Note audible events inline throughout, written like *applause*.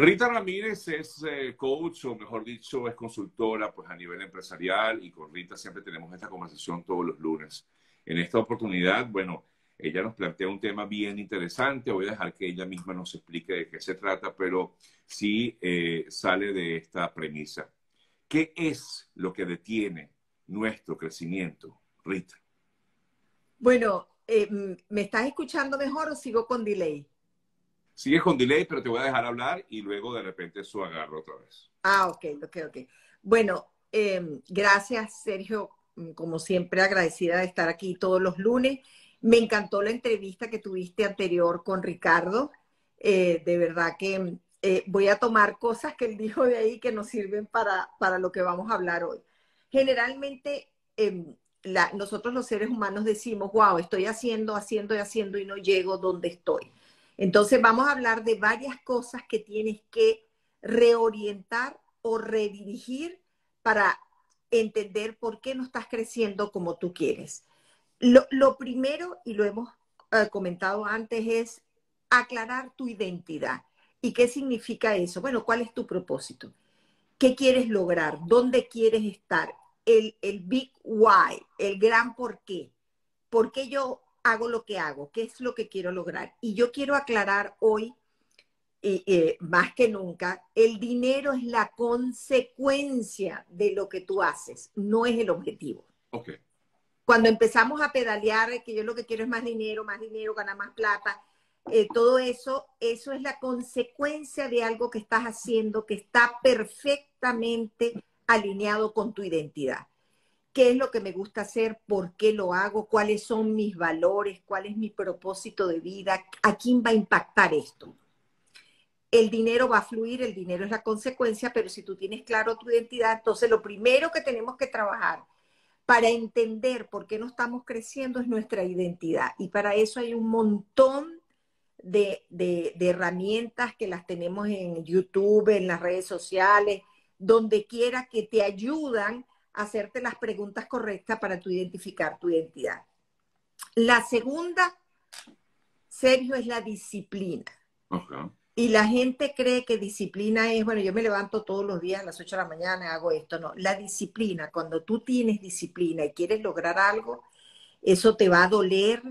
Rita Ramírez es eh, coach, o mejor dicho, es consultora pues, a nivel empresarial y con Rita siempre tenemos esta conversación todos los lunes. En esta oportunidad, bueno, ella nos plantea un tema bien interesante. Voy a dejar que ella misma nos explique de qué se trata, pero sí eh, sale de esta premisa. ¿Qué es lo que detiene nuestro crecimiento, Rita? Bueno, eh, ¿me estás escuchando mejor o sigo con delay? Sigues con delay, pero te voy a dejar hablar y luego de repente eso agarro otra vez. Ah, ok, ok, ok. Bueno, em, gracias, Sergio. Mm, como siempre, agradecida de estar aquí todos los lunes. Me encantó la entrevista que tuviste anterior con Ricardo. Eh, de verdad que eh, voy a tomar cosas que él dijo de ahí que nos sirven para, para lo que vamos a hablar hoy. Generalmente, em, nosotros los seres humanos decimos, wow, estoy haciendo, haciendo y haciendo y no llego donde estoy. Entonces vamos a hablar de varias cosas que tienes que reorientar o redirigir para entender por qué no estás creciendo como tú quieres. Lo, primero, y lo hemos eh, comentado antes, es aclarar tu identidad. ¿Y qué significa eso? Bueno, ¿cuál es tu propósito? ¿Qué quieres lograr? ¿Dónde quieres estar? El, el big why, el gran por qué. ¿Por qué yo hago lo que hago, qué es lo que quiero lograr. Y yo quiero aclarar hoy, eh, más que nunca, el dinero es la consecuencia de lo que tú haces, no es el objetivo. Okay. Cuando empezamos a pedalear, que yo lo que quiero es más dinero, más dinero, ganar más plata, eh, todo eso, eso es la consecuencia de algo que estás haciendo que está perfectamente alineado con tu identidad qué es lo que me gusta hacer, por qué lo hago, cuáles son mis valores, cuál es mi propósito de vida, a quién va a impactar esto. El dinero va a fluir, el dinero es la consecuencia, pero si tú tienes claro tu identidad, entonces lo primero que tenemos que trabajar para entender por qué no estamos creciendo es nuestra identidad. Y para eso hay un montón de, herramientas que las tenemos en YouTube, en las redes sociales, donde quiera que te ayudan hacerte las preguntas correctas para tu identificar tu identidad. La segunda, Sergio, es la disciplina. Y la gente cree que disciplina es, bueno, yo me levanto todos los días a las 8 de la mañana, hago esto. No, la disciplina, cuando tú tienes disciplina y quieres lograr algo, eso te va a doler,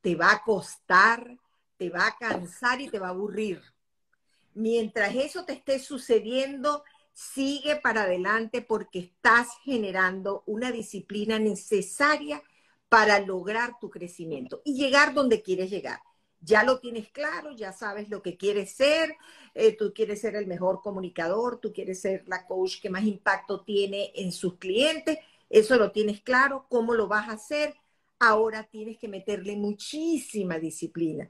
te va a costar, te va a cansar y te va a aburrir. Mientras eso te esté sucediendo, sigue para adelante porque estás generando una disciplina necesaria para lograr tu crecimiento y llegar donde quieres llegar. Ya lo tienes claro, ya sabes lo que quieres ser, eh, tú quieres ser el mejor comunicador, tú quieres ser la coach que más impacto tiene en sus clientes, eso lo tienes claro, cómo lo vas a hacer, ahora tienes que meterle muchísima disciplina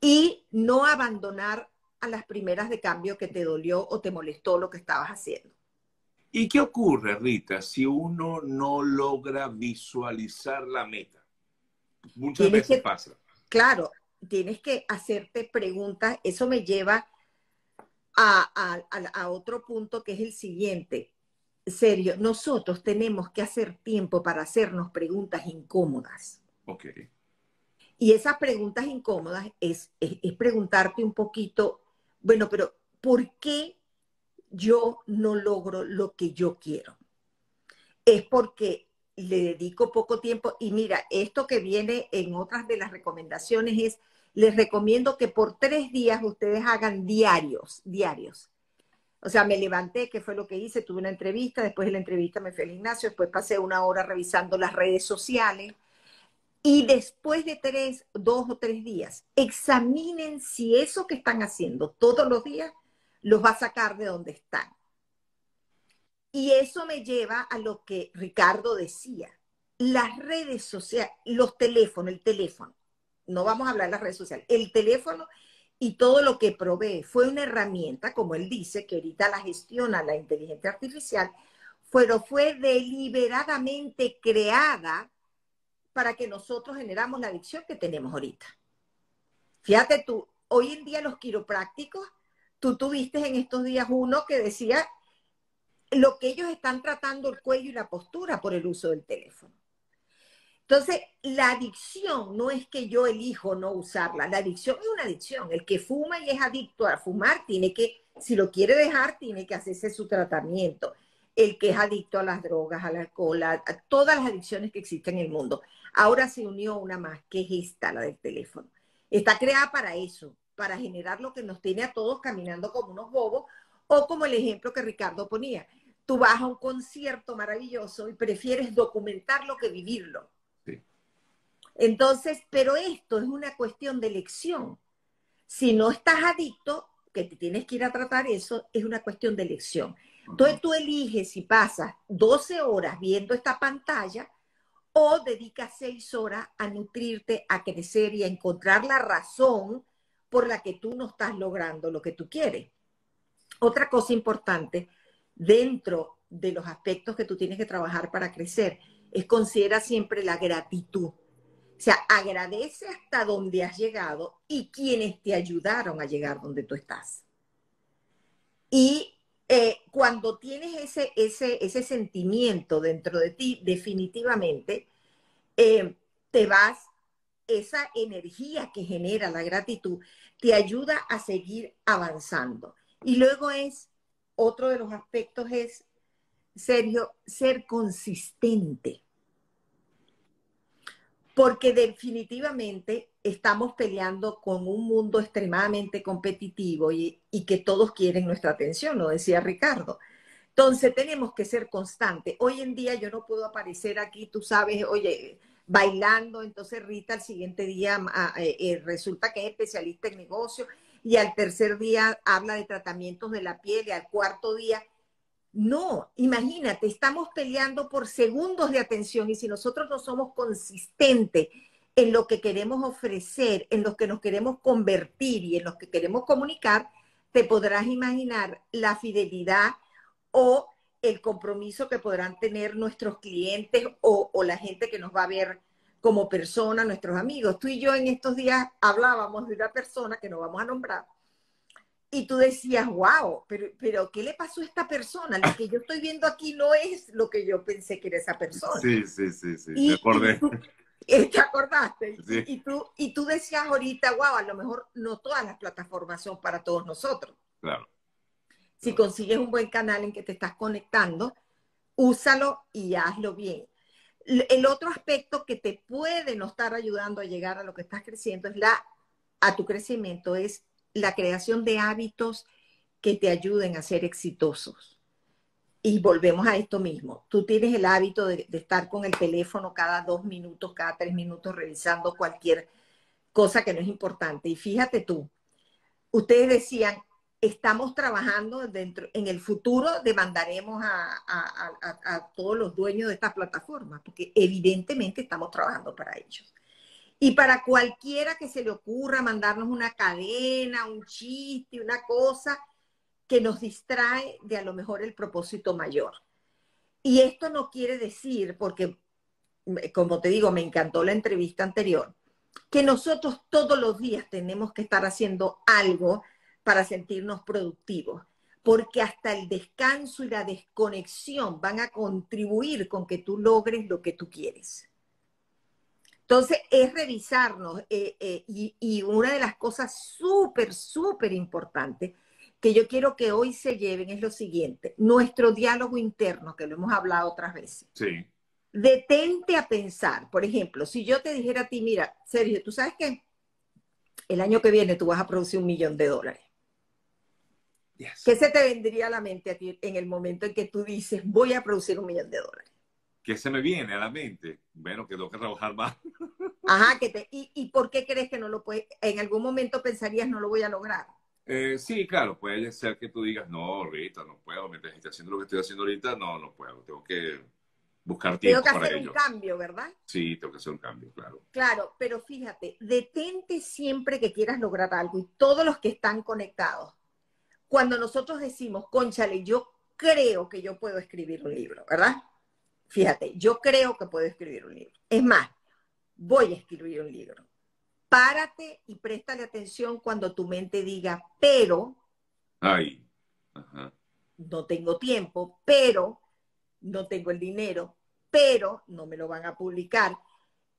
y no abandonar las primeras de cambio que te dolió o te molestó lo que estabas haciendo. ¿Y qué ocurre, Rita, si uno no logra visualizar la meta? Muchas veces pasa. Claro, tienes que hacerte preguntas. Eso me lleva a, a, otro punto que es el siguiente. Serio, nosotros tenemos que hacer tiempo para hacernos preguntas incómodas. Ok. Y esas preguntas incómodas es, es preguntarte un poquito bueno, pero ¿por qué yo no logro lo que yo quiero? Es porque le dedico poco tiempo y mira, esto que viene en otras de las recomendaciones es, les recomiendo que por tres días ustedes hagan diarios, diarios. O sea, me levanté, que fue lo que hice, tuve una entrevista, después de la entrevista me fui al gimnasio, después pasé una hora revisando las redes sociales, y después de tres, dos o tres días, examinen si eso que están haciendo todos los días los va a sacar de donde están. Y eso me lleva a lo que Ricardo decía. Las redes sociales, los teléfonos, el teléfono, no vamos a hablar de las redes sociales, el teléfono y todo lo que provee fue una herramienta, como él dice, que ahorita la gestiona la inteligencia artificial, pero fue deliberadamente creada para que nosotros generamos la adicción que tenemos ahorita. Fíjate tú, hoy en día los quiroprácticos, tú tuviste en estos días uno que decía lo que ellos están tratando el cuello y la postura por el uso del teléfono. Entonces, la adicción no es que yo elijo no usarla, la adicción es una adicción. El que fuma y es adicto a fumar tiene que si lo quiere dejar, tiene que hacerse su tratamiento. El que es adicto a las drogas, al alcohol, a, todas las adicciones que existen en el mundo. Ahora se unió una más, que es esta, la del teléfono. Está creada para eso, para generar lo que nos tiene a todos caminando como unos bobos, o como el ejemplo que Ricardo ponía. Tú vas a un concierto maravilloso y prefieres documentarlo que vivirlo. Entonces, pero esto es una cuestión de elección. Si no estás adicto, que te tienes que ir a tratar eso, es una cuestión de elección. Entonces tú eliges si pasas 12 horas viendo esta pantalla o dedicas 6 horas a nutrirte, a crecer y a encontrar la razón por la que tú no estás logrando lo que tú quieres. Otra cosa importante dentro de los aspectos que tú tienes que trabajar para crecer es considera siempre la gratitud. O sea, agradece hasta donde has llegado y quienes te ayudaron a llegar donde tú estás. Y eh, cuando tienes ese, ese, ese sentimiento dentro de ti, definitivamente eh, te vas, esa energía que genera la gratitud te ayuda a seguir avanzando. Y luego es, otro de los aspectos es, Sergio, ser consistente porque definitivamente estamos peleando con un mundo extremadamente competitivo y, que todos quieren nuestra atención, lo decía Ricardo. Entonces tenemos que ser constantes. Hoy en día yo no puedo aparecer aquí, tú sabes, oye, bailando, entonces Rita al siguiente día eh, eh, resulta que es especialista en negocio y al tercer día habla de tratamientos de la piel y al cuarto día no, imagínate, estamos peleando por segundos de atención y si nosotros no somos consistentes en lo que queremos ofrecer, en lo que nos queremos convertir y en lo que queremos comunicar, te podrás imaginar la fidelidad o el compromiso que podrán tener nuestros clientes o, o la gente que nos va a ver como persona, nuestros amigos. Tú y yo en estos días hablábamos de una persona que no vamos a nombrar, y tú decías, wow, pero, pero ¿qué le pasó a esta persona? Lo que yo estoy viendo aquí no es lo que yo pensé que era esa persona. Sí, sí, sí, sí, me acordé. Eh, ¿Te acordaste? Y, tú, y tú decías ahorita, wow, a lo mejor no todas las plataformas son para todos nosotros. Claro. Si consigues un buen canal en que te estás conectando, úsalo y hazlo bien. El otro aspecto que te puede no estar ayudando a llegar a lo que estás creciendo es la, a tu crecimiento, es la creación de hábitos que te ayuden a ser exitosos. Y volvemos a esto mismo. Tú tienes el hábito de, estar con el teléfono cada dos minutos, cada tres minutos, revisando cualquier cosa que no es importante. Y fíjate tú, ustedes decían, estamos trabajando dentro, en el futuro demandaremos a, a, todos los dueños de estas plataformas, porque evidentemente estamos trabajando para ellos. Y para cualquiera que se le ocurra mandarnos una cadena, un chiste, una cosa que nos distrae de a lo mejor el propósito mayor. Y esto no quiere decir, porque como te digo, me encantó la entrevista anterior, que nosotros todos los días tenemos que estar haciendo algo para sentirnos productivos, porque hasta el descanso y la desconexión van a contribuir con que tú logres lo que tú quieres. Entonces, es revisarnos eh, eh, y, una de las cosas súper, súper importantes que yo quiero que hoy se lleven es lo siguiente, nuestro diálogo interno, que lo hemos hablado otras veces. Sí. Detente a pensar, por ejemplo, si yo te dijera a ti, mira, Sergio, tú sabes que el año que viene tú vas a producir un millón de dólares. ¿Qué se te vendría a la mente a ti en el momento en que tú dices, voy a producir un millón de dólares? ¿Qué se me viene a la mente? Bueno, que tengo que trabajar más. *laughs* Ajá, que te, y, por qué crees que no lo puedes? En algún momento pensarías, no lo voy a lograr. Eh, sí, claro, puede ser que tú digas, no, Rita, no puedo, mientras estoy haciendo lo que estoy haciendo ahorita, no, no puedo, tengo que buscar tiempo Tengo que hacer un cambio, ¿verdad? Sí, tengo que hacer un cambio, claro. Claro, pero fíjate, detente siempre que quieras lograr algo y todos los que están conectados. Cuando nosotros decimos, conchale, yo creo que yo puedo escribir un libro, ¿verdad? Fíjate, yo creo que puedo escribir un libro. Es más, voy a escribir un libro. Párate y préstale atención cuando tu mente diga, pero, Ay. no tengo tiempo, pero no tengo el dinero, pero no me lo van a publicar.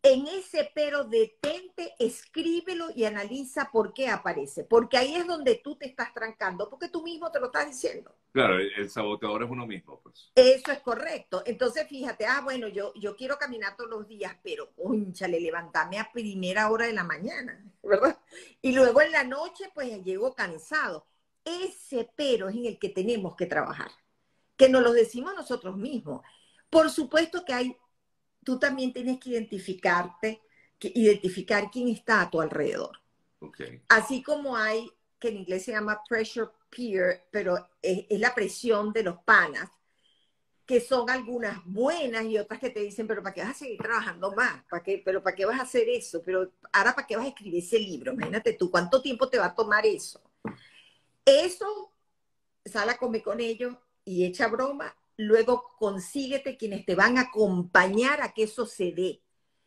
En ese pero detente, escríbelo y analiza por qué aparece, porque ahí es donde tú te estás trancando, porque tú mismo te lo estás diciendo. Claro, el saboteador es uno mismo, pues. Eso es correcto. Entonces, fíjate, ah, bueno, yo, yo quiero caminar todos los días, pero, conchale, levantarme a primera hora de la mañana, ¿verdad? Y luego en la noche, pues llego cansado. Ese pero es en el que tenemos que trabajar, que nos lo decimos nosotros mismos. Por supuesto que hay tú también tienes que identificarte, que identificar quién está a tu alrededor. Así como hay, que en inglés se llama pressure peer, pero es, la presión de los panas, que son algunas buenas y otras que te dicen, pero ¿para qué vas a seguir trabajando más? ¿Para qué, pero ¿para qué vas a hacer eso? Pero ahora ¿para qué vas a escribir ese libro? Imagínate tú, ¿cuánto tiempo te va a tomar eso? Eso, sal a comer con ellos y echa broma luego consíguete quienes te van a acompañar a que eso se dé.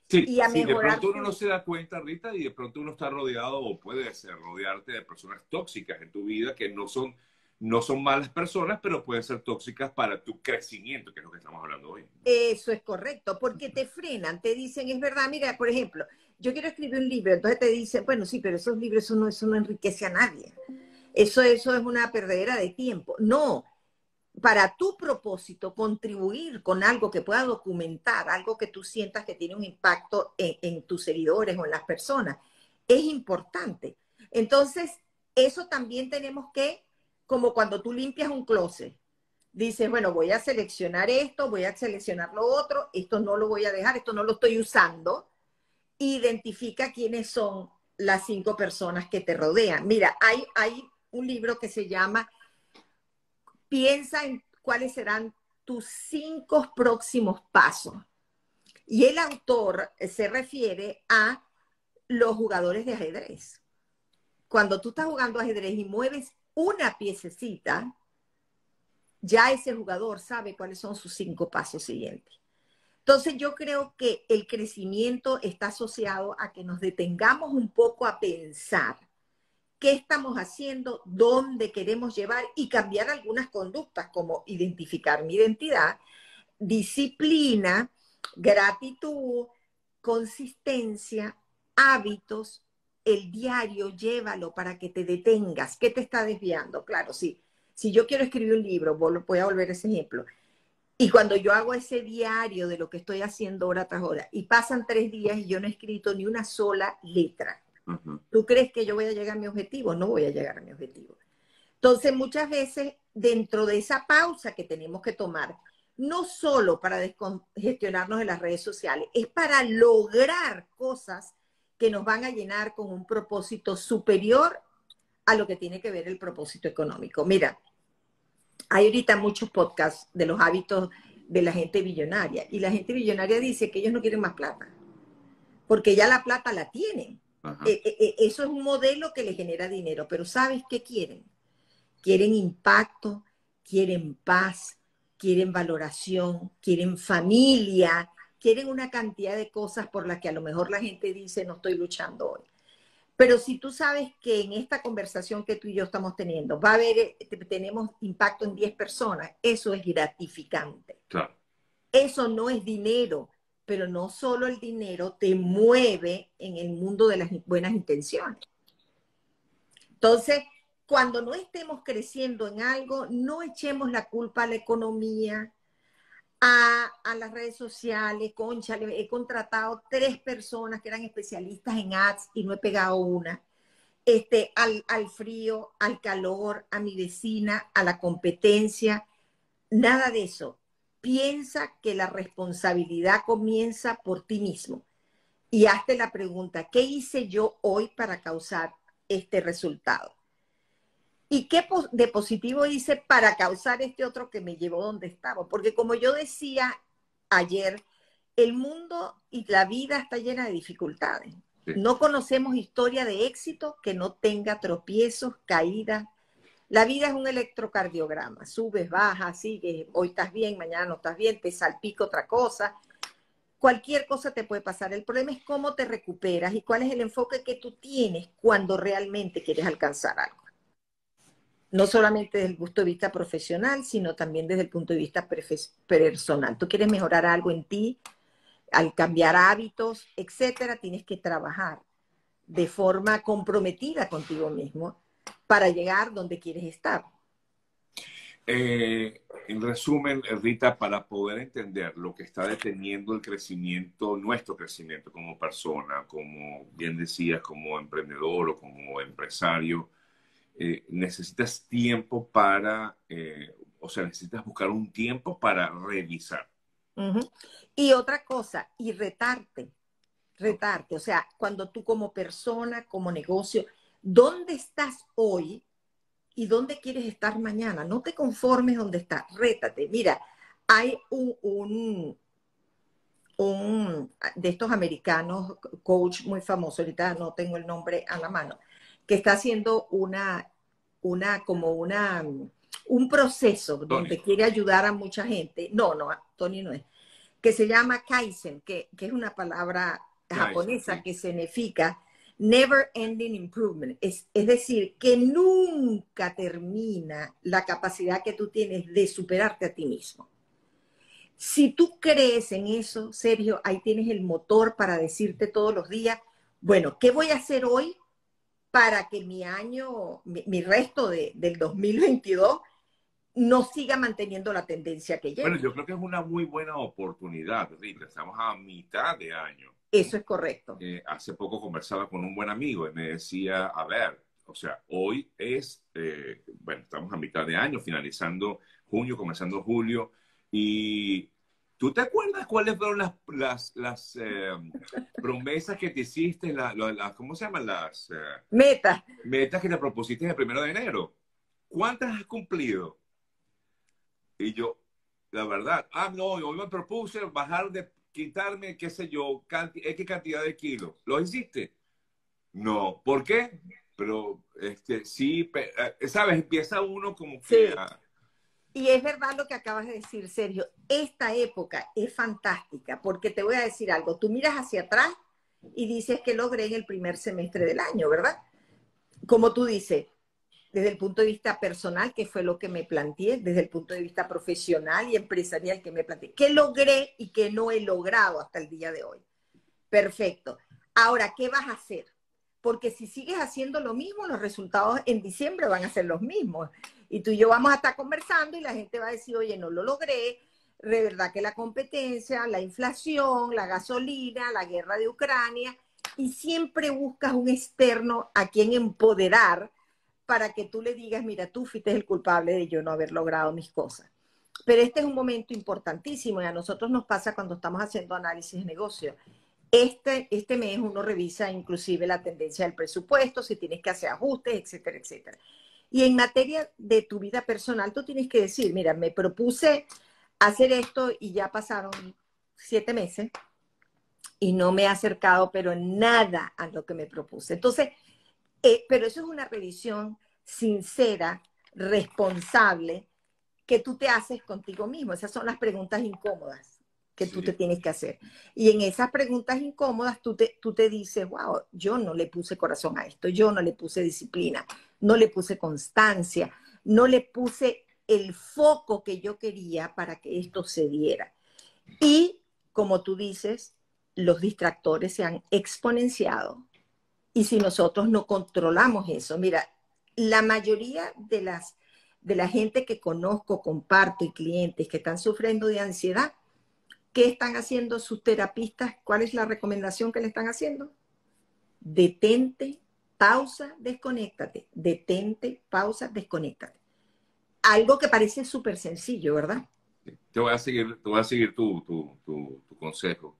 Sí, y a de pronto uno no se da cuenta, Rita, y de pronto uno está rodeado o puede ser rodearte de personas tóxicas en tu vida que no son, no son malas personas, pero pueden ser tóxicas para tu crecimiento, que es lo que estamos hablando hoy. Eso es correcto, porque te frenan, te dicen, es verdad, mira, por ejemplo, yo quiero escribir un libro, entonces te dicen, bueno, sí, pero esos libros, eso no, eso no enriquece a nadie. Eso, eso es una perdedera de tiempo. No, para tu propósito contribuir con algo que pueda documentar, algo que tú sientas que tiene un impacto en, tus seguidores o en las personas, es importante. Entonces, eso también tenemos que, como cuando tú limpias un closet, dices, bueno, voy a seleccionar esto, voy a seleccionar lo otro, esto no lo voy a dejar, esto no lo estoy usando. Identifica quiénes son las cinco personas que te rodean. Mira, hay, hay un libro que se llama piensa en cuáles serán tus cinco próximos pasos. Y el autor se refiere a los jugadores de ajedrez. Cuando tú estás jugando ajedrez y mueves una piececita, ya ese jugador sabe cuáles son sus cinco pasos siguientes. Entonces yo creo que el crecimiento está asociado a que nos detengamos un poco a pensar qué estamos haciendo, dónde queremos llevar y cambiar algunas conductas como identificar mi identidad, disciplina, gratitud, consistencia, hábitos, el diario, llévalo para que te detengas. ¿Qué te está desviando? Claro, sí. Si yo quiero escribir un libro, voy a volver a ese ejemplo. Y cuando yo hago ese diario de lo que estoy haciendo hora tras hora y pasan tres días y yo no he escrito ni una sola letra, ¿Tú crees que yo voy a llegar a mi objetivo? No voy a llegar a mi objetivo. Entonces, muchas veces, dentro de esa pausa que tenemos que tomar, no solo para descongestionarnos en las redes sociales, es para lograr cosas que nos van a llenar con un propósito superior a lo que tiene que ver el propósito económico. Mira, hay ahorita muchos podcasts de los hábitos de la gente billonaria y la gente billonaria dice que ellos no quieren más plata, porque ya la plata la tienen. Eh, eh, eh, eso es un modelo que le genera dinero, pero ¿sabes qué quieren? Quieren impacto, quieren paz, quieren valoración, quieren familia, quieren una cantidad de cosas por las que a lo mejor la gente dice no estoy luchando hoy. Pero si tú sabes que en esta conversación que tú y yo estamos teniendo va a haber, tenemos impacto en 10 personas, eso es gratificante. Eso no es dinero, pero no solo el dinero te mueve en el mundo de las buenas intenciones. Entonces, cuando no estemos creciendo en algo, no echemos la culpa a la economía, a, las redes sociales. Concha, he contratado tres personas que eran especialistas en ads y no he pegado una. Este, al, al frío, al calor, a mi vecina, a la competencia. Nada de eso piensa que la responsabilidad comienza por ti mismo y hazte la pregunta, ¿qué hice yo hoy para causar este resultado? ¿Y qué de positivo hice para causar este otro que me llevó donde estaba? Porque como yo decía ayer, el mundo y la vida está llena de dificultades. No conocemos historia de éxito que no tenga tropiezos, caídas, la vida es un electrocardiograma, subes, bajas, sigues, hoy estás bien, mañana no estás bien, te salpica otra cosa. Cualquier cosa te puede pasar. El problema es cómo te recuperas y cuál es el enfoque que tú tienes cuando realmente quieres alcanzar algo. No solamente desde el punto de vista profesional, sino también desde el punto de vista personal. Tú quieres mejorar algo en ti, al cambiar hábitos, etcétera, tienes que trabajar de forma comprometida contigo mismo para llegar donde quieres estar. Eh, en resumen, Rita, para poder entender lo que está deteniendo el crecimiento, nuestro crecimiento como persona, como bien decías, como emprendedor o como empresario, eh, necesitas tiempo para, eh, o sea, necesitas buscar un tiempo para revisar. Y otra cosa, y retarte, retarte, o sea, cuando tú como persona, como negocio, ¿dónde estás hoy? y dónde quieres estar mañana. No te conformes donde estás, rétate. Mira, hay un, un, de estos americanos, coach muy famoso, ahorita no tengo el nombre a la mano, que está haciendo una, una, como una, un proceso donde quiere ayudar a mucha gente. No, no, Tony no es. Que se llama Kaizen, que, que es una palabra japonesa que significa never ending improvement. Es, es, decir, que nunca termina la capacidad que tú tienes de superarte a ti mismo. Si tú crees en eso, Sergio, ahí tienes el motor para decirte todos los días, bueno, ¿qué voy a hacer hoy para que mi año, mi, resto de, del 2022 no siga manteniendo la tendencia que lleva? Bueno, yo creo que es una muy buena oportunidad, Rita. Estamos a mitad de año eso es correcto. Eh, hace poco conversaba con un buen amigo y me decía, a ver, o sea, hoy es, eh, bueno, estamos a mitad de año, finalizando junio, comenzando julio, y ¿tú te acuerdas cuáles fueron las, las, las eh, *laughs* promesas que te hiciste, la, ¿cómo se llaman? Las metas. Metas que te propusiste el primero de enero. ¿Cuántas has cumplido? Y yo, la verdad, ah, no, hoy me propuse bajar de quitarme, qué sé yo, X cantidad de kilos. ¿Lo hiciste? No. ¿Por qué? Pero, este, sí, eh, ¿sabes? Empieza uno como que... Y es verdad lo que acabas de decir, Sergio. Esta época es fantástica porque te voy a decir algo. Tú miras hacia atrás y dices que logré en el primer semestre del año, ¿verdad? Como tú dices, desde el punto de vista personal, que fue lo que me planteé, desde el punto de vista profesional y empresarial que me planteé. ¿Qué logré y qué no he logrado hasta el día de hoy? Perfecto. Ahora, ¿qué vas a hacer? Porque si sigues haciendo lo mismo, los resultados en diciembre van a ser los mismos. Y tú y yo vamos a estar conversando y la gente va a decir, oye, no lo logré. De verdad que la competencia, la inflación, la gasolina, la guerra de Ucrania, y siempre buscas un externo a quien empoderar para que tú le digas, mira, tú fuiste el culpable de yo no haber logrado mis cosas. Pero este es un momento importantísimo y a nosotros nos pasa cuando estamos haciendo análisis de negocio. Este, este mes uno revisa inclusive la tendencia del presupuesto, si tienes que hacer ajustes, etcétera, etcétera. Y en materia de tu vida personal, tú tienes que decir, mira, me propuse hacer esto y ya pasaron siete meses y no me he acercado, pero nada a lo que me propuse. Entonces, eh, pero eso es una revisión sincera, responsable, que tú te haces contigo mismo. Esas son las preguntas incómodas que tú te tienes que hacer. Y en esas preguntas incómodas tú te, tú te dices, wow, yo no le puse corazón a esto, yo no le puse disciplina, no le puse constancia, no le puse el foco que yo quería para que esto se diera. Y como tú dices, los distractores se han exponenciado y si nosotros no controlamos eso, mira, la mayoría de las de la gente que conozco, comparto y clientes que están sufriendo de ansiedad, ¿qué están haciendo sus terapistas? ¿Cuál es la recomendación que le están haciendo? Detente, pausa, desconéctate. Detente, pausa, desconéctate. Algo que parece súper sencillo, ¿verdad? Te voy a seguir, te a seguir tu, tu, tu consejo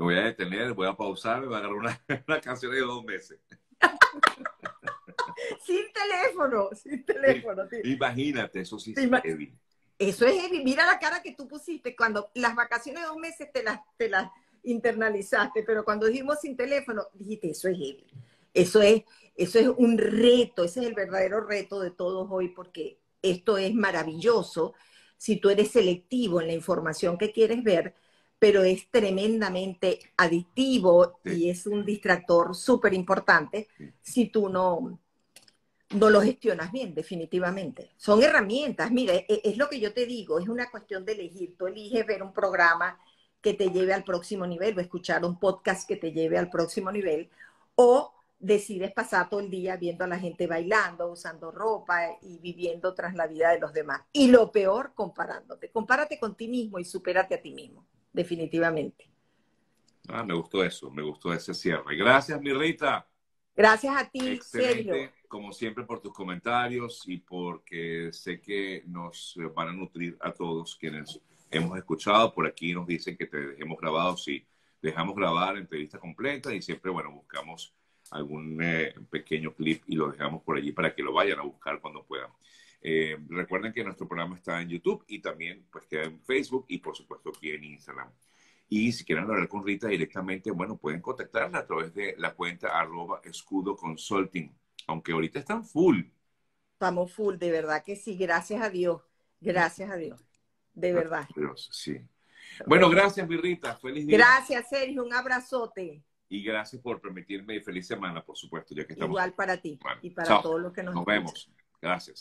me voy a detener, voy a pausar, me voy a agarrar una, *laughs* una canción de dos meses. *laughs* sin teléfono, sin teléfono. Imagínate, eso sí es heavy. Eso es heavy. Mira la cara que tú pusiste cuando las vacaciones de dos meses te las, te las internalizaste, pero cuando dijimos sin teléfono, dijiste, eso es heavy. Eso es, eso es un reto, ese es el verdadero reto de todos hoy, porque esto es maravilloso si tú eres selectivo en la información que quieres ver, pero es tremendamente adictivo y es un distractor súper importante si tú no, no lo gestionas bien, definitivamente. Son herramientas, mira, es, es, lo que yo te digo, es una cuestión de elegir. Tú eliges ver un programa que te lleve al próximo nivel o escuchar un podcast que te lleve al próximo nivel o decides pasar todo el día viendo a la gente bailando, usando ropa y viviendo tras la vida de los demás. Y lo peor, comparándote. Compárate con ti mismo y supérate a ti mismo, definitivamente. Ah, me gustó eso, me gustó ese cierre. Gracias, mi Rita. Gracias a ti, Sergio. Como siempre, por tus comentarios y porque sé que nos van a nutrir a todos quienes hemos escuchado. Por aquí nos dicen que te dejemos grabados y dejamos grabar entrevista completa y siempre, bueno, buscamos algún eh, pequeño clip y lo dejamos por allí para que lo vayan a buscar cuando puedan. Eh, recuerden que nuestro programa está en YouTube y también pues queda en Facebook y por supuesto aquí en Instagram. Y si quieren hablar con Rita directamente, bueno, pueden contactarla a través de la cuenta arroba escudo consulting, aunque ahorita están full. Estamos full, de verdad que sí, gracias a Dios, gracias a Dios, de verdad. Dios, sí. Bueno, gracias, mi Rita, feliz día. Gracias, Sergio, un abrazote. Y gracias por permitirme feliz semana, por supuesto, ya que estamos. Igual para ti y para todos los que nos Nos vemos. Gracias.